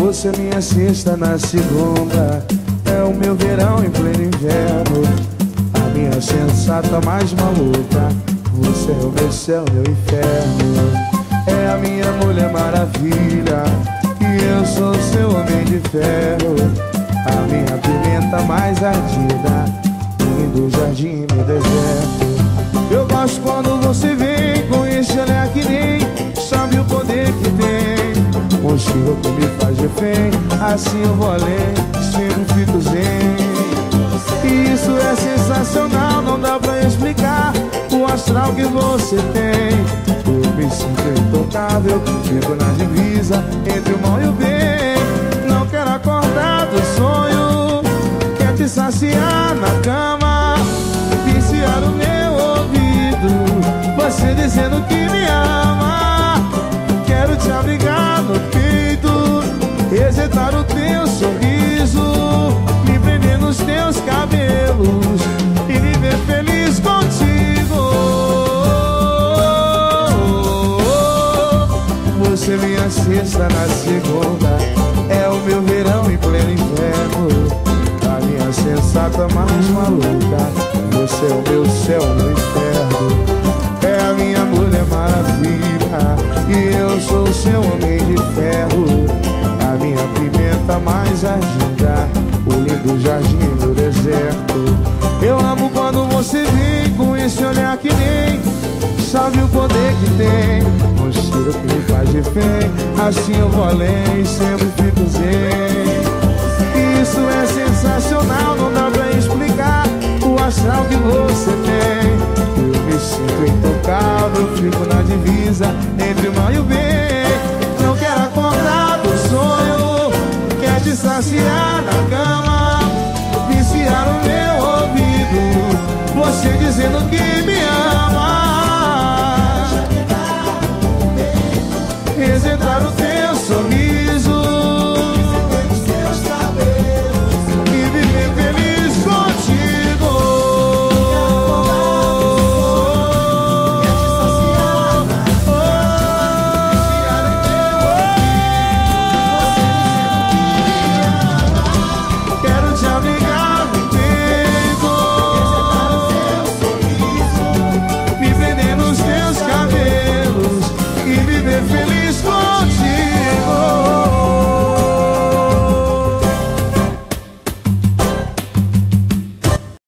Você é minha sexta na segunda. É o meu verão em pleno inverno. A minha sensata mais maluca. Você é o meu céu, meu inferno. É a minha mulher maravilha. E eu sou seu homem de ferro. A minha pimenta mais ardida. Lindo jardim no deserto. Eu gosto quando você vem Com esse olhar que nem Sabe o poder que tem. Um estilo Assim eu vou além Sempre fico zen. E isso é sensacional Não dá pra explicar O astral que você tem. Eu me sinto intocável Fico na divisa Entre o mal e o bem. Não quero acordar do sonho Quer te saciar na cama Viciar o meu ouvido. Você dizendo que Minha sexta na segunda É o meu verão em pleno inverno. A minha sensata mais maluca Você é o meu céu, meu inferno. É a minha mulher maravilha E eu sou seu homem de ferro. A minha pimenta mais ardida O lindo jardim do deserto. Eu amo quando você vem Com esse olhar que nem Sabe o poder que tem Assim eu vou além, sempre fico zen. Isso é sensacional, não dá pra explicar O astral que você tem. Eu me sinto intocável, fico na divisa Entre o mal e o bem. Não quero acordar do sonho Quer te saciar na cama Viciar o meu ouvido. Você dizendo que me